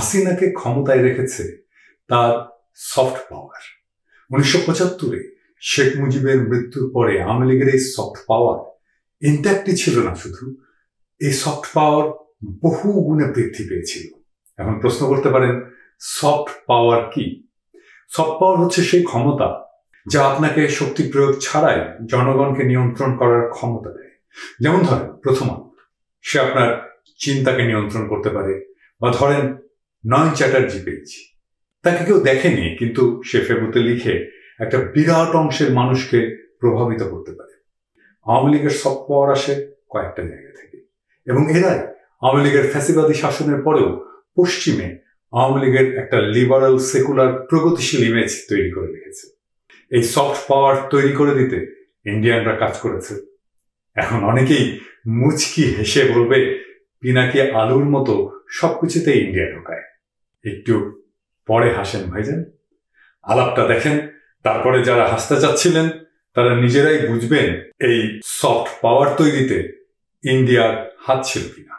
হাসিনাকে ক্ষমতায় রেখেছে তার সফট পাওয়ার উনিশশো পঁচাত্তরে শেখ মুজিবের মৃত্যুর পরে আওয়ামী লীগের এই সফট পাওয়ার ইন্ট্যাক্টই ছিল না শুধু, এই সফট পাওয়ার বহু গুণে বৃদ্ধি পেয়েছিল। এখন প্রশ্ন করতে পারেন সফট পাওয়ার কি? সফট পাওয়ার হচ্ছে সেই ক্ষমতা যা আপনাকে শক্তি প্রয়োগ ছাড়াই জনগণকে নিয়ন্ত্রণ করার ক্ষমতা দেয়। যেমন ধরেন প্রথমত সে আপনার চিন্তাকে নিয়ন্ত্রণ করতে পারে। বা ধরেন নয়ন চ্যাটার্জি পেয়েছি তাকে কেউ দেখেনি, কিন্তু সে ফেবুতে লিখে একটা বিরাট অংশের মানুষকে প্রভাবিত করতে পারে। আওয়ামী লীগের সফট পাওয়ার আসে কয়েকটা জায়গা থেকে। এবং এরাই আওয়ামী লীগের ফ্যাসিবাদী শাসনের পরেও পশ্চিমে আওয়ামী লীগের একটা লিবারাল সেকুলার প্রগতিশীল ইমেজ তৈরি করে রেখেছে। এই সফট পাওয়ার তৈরি করে দিতে ইন্ডিয়ানরা কাজ করেছে। এখন অনেকেই মুচকি হেসে বলবে, পিনাকি আলুর মতো সবকিছুতে ইন্ডিয়া ঢোকায়। একটু পরে হাসেন ভাইজান। আলাপটা দেখেন, তারপরে যারা হাসতে চাচ্ছিলেন, তারা নিজেরাই বুঝবেন এই সফট পাওয়ার তৈরিতে ইন্ডিয়ার হাত ছিল কিনা।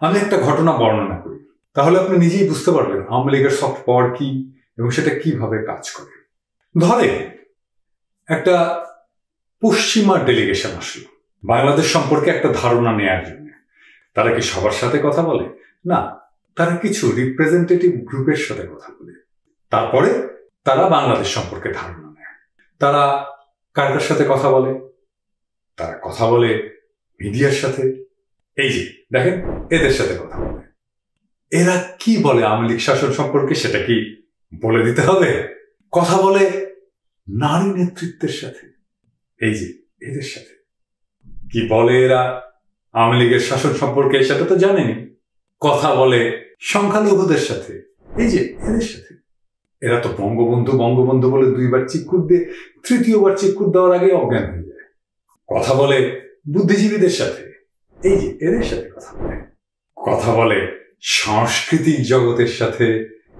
আমি একটা ঘটনা বর্ণনা করি। তাহলে আপনি নিজেই বুঝতে পারবেন আওয়ামী লীগের সফট পাওয়ার কি এবং সেটা কীভাবে কাজ করে। ধরে একটা পশ্চিমা ডেলিগেশন আসলো। বাংলাদেশ সম্পর্কে একটা ধারণা নেয়ার জন্য। তারা কি সবার সাথে কথা বলে? না। তারা কিছু রিপ্রেজেন্টেটিভ গ্রুপের সাথে কথা বলে। তারপরে তারা বাংলাদেশ সম্পর্কে ধারণা নেয়। তারা কার কার সাথে কথা বলে, তারা কথা বলে মিডিয়ার সাথে। এই যে, দেখেন, এদের সাথে কথা বলে। এরা কি বলে আওয়ামী লীগ শাসন সম্পর্কে সেটা কি বলে দিতে হবে? কথা বলে নারী নেতৃত্বের সাথে। এই যে, এদের সাথে। কি বলে এরা আওয়ামী লীগের শাসন সম্পর্কে সেটা তো জানেনি। কথা বলে সংখ্যালঘুদের সাথে। এই যে, এদের সাথে। এরা তো বঙ্গবন্ধু বঙ্গবন্ধু বলে দুইবার চিকুর দিয়ে তৃতীয়বার চিকুর দেওয়ার আগে অজ্ঞান হয়ে যায়। কথা বলে বুদ্ধিজীবীদের সাথে। এই যে, এদের সাথে কথা বলে। কথা বলে সাংস্কৃতিক জগতের সাথে।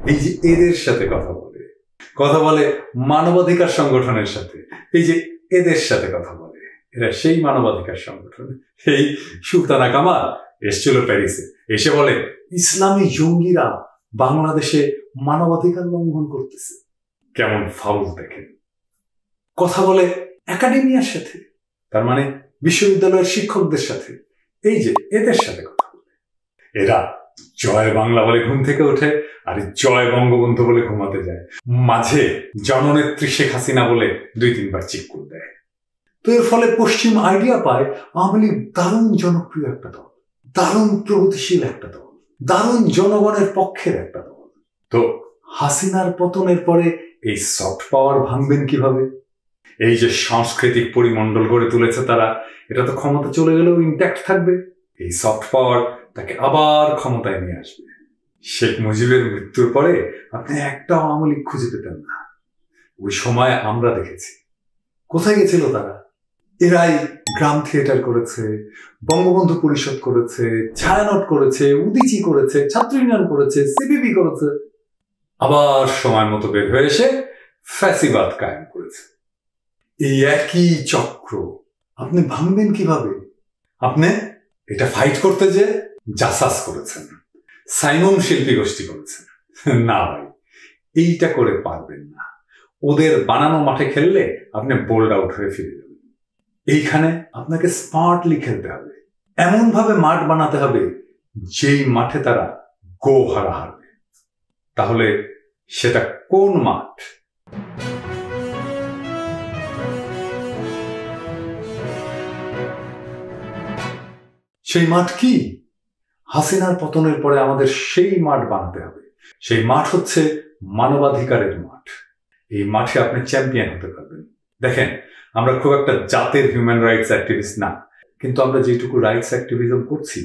এই যে, এদের সাথে কথা বলে। কথা বলে মানবাধিকার সংগঠনের সাথে। এই যে, এদের সাথে কথা বলে। এরা সেই মানবাধিকার সংগঠন। এই সুলতানা কামাল এসছিল প্যারিসে। এসে বলে ইসলামী জঙ্গিরা বাংলাদেশে মানবাধিকার লঙ্ঘন করতেছে। কেমন ফাউল দেখেন। কথা বলে একাডেমিয়ার সাথে তার মানে বিশ্ববিদ্যালয়ের শিক্ষকদের সাথে এই যে এদের সাথে কথা বলে। এরা জয় বাংলা বলে ঘুম থেকে ওঠে আর জয় বঙ্গবন্ধু বলে ঘুমাতে যায়। মাঝে জননেত্রী শেখ হাসিনা বলে দুই তিনবার চিকুর দেয়। তো এর ফলে পশ্চিম আইডিয়া পায় আওয়ামী লীগ দারুণ জনপ্রিয় একটা দল দারুণ প্রগতিশীল একটা দল। দারুণ জনগণের পক্ষের একটা দল। তো হাসিনার পতনের পরে এই সফট পাওয়ার ভাঙবেন কীভাবে? এই যে সাংস্কৃতিক পরিমণ্ডল গড়ে তুলেছে তারা, এটা তো ক্ষমতা চলে গেলেও ইন্ট্যাক্ট থাকবে। এই সফট পাওয়ার তাকে আবার ক্ষমতায় নিয়ে আসবে। শেখ মুজিবের মৃত্যুর পরে আপনি একটা আওয়ামী লীগ খুঁজে পেতেন না। ওই সময় আমরা দেখেছি। কোথায় গেছিল তারা? এরাই গ্রাম থিয়েটার করেছে, বঙ্গবন্ধু পরিষদ করেছে, ছায়ানট করেছে, উদিচি করেছে ছাত্র ইউনিয়ন করেছে সিবিবি করেছে। আবার সময় মতো বের হয়ে এসে ফ্যাসিবাদ কায়েম করেছে। এই একই চক্র, আপনি ভাঙবেন কীভাবে? আপনি এটা ফাইট করতে যে জাসাস করেছেন, সাইমন শিল্পী গোষ্ঠী করেছেন। না ভাই, এইটা করে পারবেন না। ওদের বানানো মাঠে খেললে আপনি বোল্ড আউট হয়ে ফিরে যাবেন। এইখানে আপনাকে স্মার্টলি খেলতে হবে। এমন ভাবে মাঠ বানাতে হবে, যেই মাঠে তারা গো হারা হারবে। তাহলে সেটা কোন মাঠ? সেই মাঠ কি? হাসিনার পতনের পরে আমাদের সেই মাঠ বানাতে হবে। সেই মাঠ হচ্ছে মানবাধিকারের মাঠ। এই মাঠে আপনি চ্যাম্পিয়ন হতে পারবেন। দেখেন, আমরা খুব একটা জাতের হিউম্যান রাইটস অ্যাক্টিভিস্ট না, কিন্তু আমরা যেটুকু রাইটস অ্যাক্টিভিজম করছি,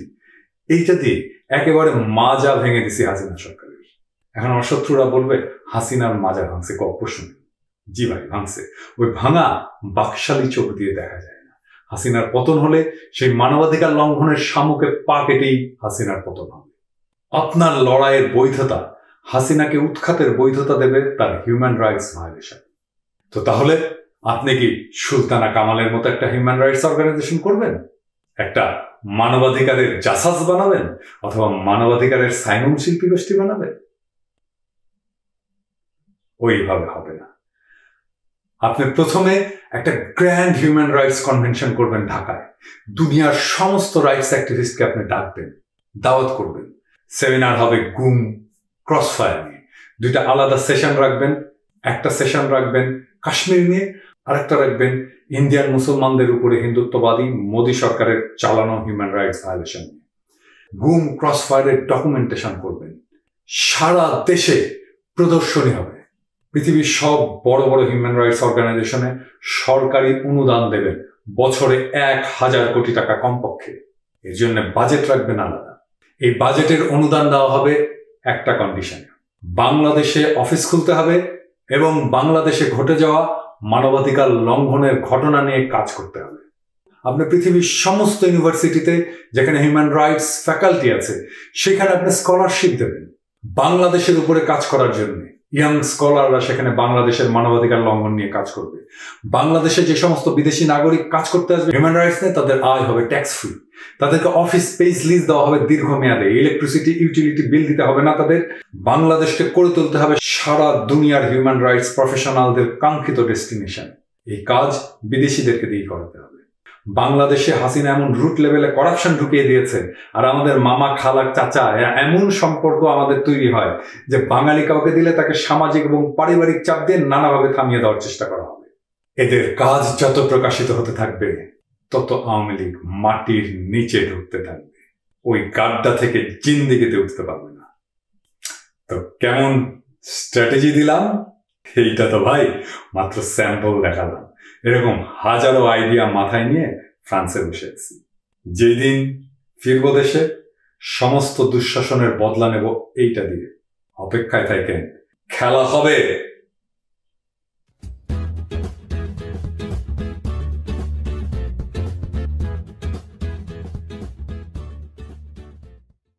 এইটা দিয়ে একেবারে মাজা ভেঙে দিছি হাসিনা সরকারের। এখন আমার শত্রুরা বলবে, হাসিনার মাজা ভাঙছে গপ্প শুনে জি ভাই, ভাঙছে। ওই ভাঙা বাকশালী চোখ দিয়ে দেখা যায় না। হাসিনার পতন হলে সেই মানবাধিকার লঙ্ঘনের শামুকে পা কেটেই হাসিনার পতন হবে। আপনার লড়াইয়ের বৈধতা, হাসিনাকে উৎখাতের বৈধতা দেবে তার হিউম্যান রাইটস ভায়োলেশন তো তাহলে আপনি কি সুলতানা কামালের মতো একটা হিউম্যান রাইটস অর্গানাইজেশন করবেন? একটা মানবাধিকারের জাসাজ বানাবেন? অথবা মানবাধিকারের সাইমন শিল্পী গোষ্ঠী বানাবেন? ওইভাবে হবে না। আপনি প্রথমে একটা গ্র্যান্ড হিউম্যান রাইটস কনভেনশন করবেন ঢাকায়। দুনিয়ার সমস্ত রাইটস অ্যাক্টিভিস্টকে আপনি ডাকবেন, দাওয়াত করবেন। সেমিনার হবে গুম ক্রস ফায়ার নিয়ে। দুইটা আলাদা সেশন রাখবেন, একটা সেশন রাখবেন কাশ্মীর নিয়ে। আরেকটা রাখবেন ইন্ডিয়ান মুসলমানদের উপরে হিন্দুত্ববাদী, মোদী সরকারের চালানো হিউম্যান রাইটস ভায়োলেশন গুম ক্রস ফায়ারের ডকুমেন্টেশন করবেন। সারা দেশে প্রদর্শনী হবে। পৃথিবীর সব বড় বড় হিউম্যান রাইটস অর্গানাইজেশনে সরকারি অনুদান দেবেন বছরে এক হাজার কোটি টাকা কমপক্ষে। এর জন্য বাজেট রাখবেন আলাদা। এই বাজেটের অনুদান দেওয়া হবে একটা কন্ডিশনে বাংলাদেশে অফিস খুলতে হবে এবং বাংলাদেশে ঘটে যাওয়া মানবাধিকার লঙ্ঘনের ঘটনা নিয়ে কাজ করতে হবে। আপনি পৃথিবীর সমস্ত ইউনিভার্সিটিতে, যেখানে হিউম্যান রাইটস ফ্যাকাল্টি আছে, সেখানে আপনি স্কলারশিপ দেবেন। বাংলাদেশের উপরে কাজ করার জন্য। ইয়াং স্কলাররা সেখানে বাংলাদেশের মানবাধিকার লঙ্ঘন নিয়ে কাজ করবে। বাংলাদেশে যে সমস্ত বিদেশি নাগরিক কাজ করতে আসবে হিউম্যান রাইটস নিয়ে তাদের আয় হবে ট্যাক্স ফ্রি তাদেরকে অফিস স্পেস লিজ দেওয়া হবে দীর্ঘমেয়াদে। ইলেকট্রিসিটি ইউটিলিটি বিল দিতে হবে না তাদের। বাংলাদেশকে করে তুলতে হবে সারা দুনিয়ার হিউম্যান রাইটস প্রফেশনালদের কাঙ্ক্ষিত ডেস্টিনেশন এই কাজ বিদেশিদেরকে দিয়ে করাতে হবে। বাংলাদেশে হাসিনা এমন রুট লেভেলে করাপশন ঢুকিয়ে দিয়েছে, আর আমাদের মামা খালা চাচা এমন সম্পর্ক আমাদের তৈরি হয় যে বাঙালি কাউকে দিলে তাকে সামাজিক এবং পারিবারিক চাপ দিয়ে নানাভাবে থামিয়ে দেওয়ার চেষ্টা করা হবে। এদের কাজ যত প্রকাশিত হতে থাকবে, তত আওয়ামী লীগ মাটির নিচে ঢুকতে থাকবে। ওই গাড্ডা থেকে জিন্দিগিতে উঠতে পারবে না। তো কেমন স্ট্র্যাটেজি দিলাম? এইটা তো ভাই, মাত্র স্যাম্পল দেখালাম। এরকম হাজারো আইডিয়া মাথায় নিয়ে ফ্রান্সে বসে আছি। যেদিন ফিরব দেশে, সমস্ত দুঃশাসনের বদলা নেব এইটা দিয়ে। অপেক্ষায় থাকেন, খেলা হবে!